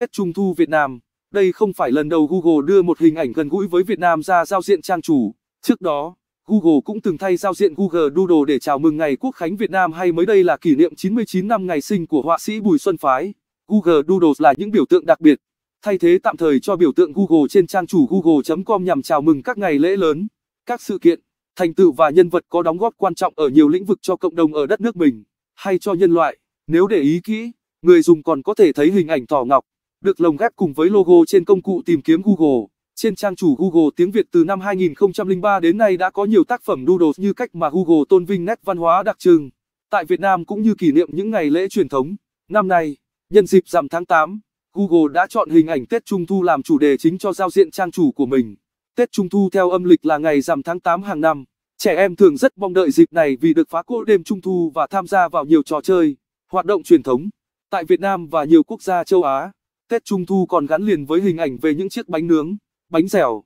Tết Trung thu Việt Nam Đây không phải lần đầu Google đưa một hình ảnh gần gũi với Việt Nam ra giao diện trang chủ. Trước đó, Google cũng từng thay giao diện Google Doodle để chào mừng ngày Quốc khánh Việt Nam hay mới đây là kỷ niệm 99 năm ngày sinh của họa sĩ Bùi Xuân Phái. Google Doodles là những biểu tượng đặc biệt, thay thế tạm thời cho biểu tượng Google trên trang chủ google.com nhằm chào mừng các ngày lễ lớn, các sự kiện, thành tựu và nhân vật có đóng góp quan trọng ở nhiều lĩnh vực cho cộng đồng ở đất nước mình, hay cho nhân loại. Nếu để ý kỹ, người dùng còn có thể thấy hình ảnh thỏ ngọc, được lồng ghép cùng với logo trên công cụ tìm kiếm Google. Trên trang chủ Google tiếng Việt từ năm 2003 đến nay đã có nhiều tác phẩm Doodles như cách mà Google tôn vinh nét văn hóa đặc trưng. Tại Việt Nam cũng như kỷ niệm những ngày lễ truyền thống. Năm nay, nhân dịp rằm tháng 8, Google đã chọn hình ảnh Tết Trung Thu làm chủ đề chính cho giao diện trang chủ của mình. Tết Trung Thu theo âm lịch là ngày rằm tháng 8 hàng năm. Trẻ em thường rất mong đợi dịp này vì được phá cỗ đêm Trung Thu và tham gia vào nhiều trò chơi, hoạt động truyền thống. Tại Việt Nam và nhiều quốc gia châu Á, Tết Trung Thu còn gắn liền với hình ảnh về những chiếc bánh nướng, bánh dẻo,